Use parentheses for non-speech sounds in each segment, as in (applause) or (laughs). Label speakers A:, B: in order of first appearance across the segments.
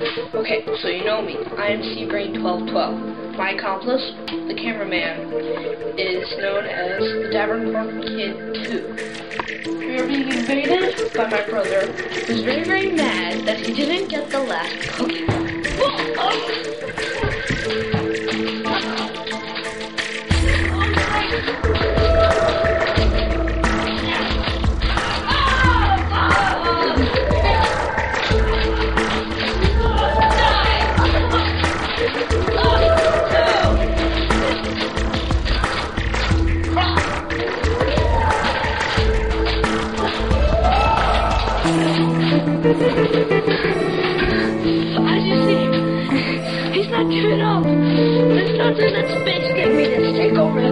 A: Okay, so you know me. I am Seabrain1212. My accomplice, the cameraman, is known as the Davenport Kid 2. We are being invaded by my brother, who's very, very mad that he didn't get the last cookie. (laughs) Oh, oh. As you see, he's not giving up. There's nothing that space gave me take over the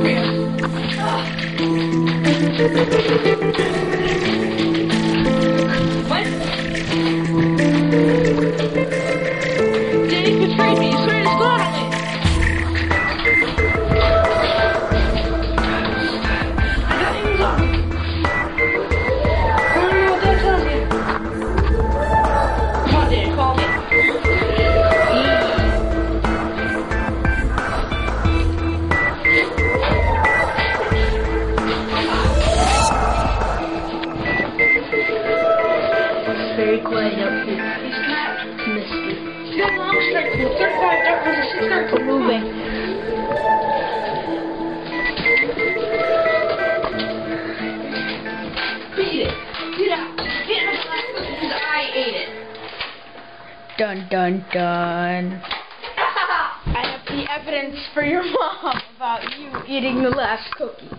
B: very quiet.
A: He's
B: Misty.
A: he's got a long 35 dart with a 6 dart
B: moving.
A: Beat it. Get out. Get the last cookie because I ate it.
B: Dun dun dun. (laughs) I have the evidence for your mom about you eating the last cookie.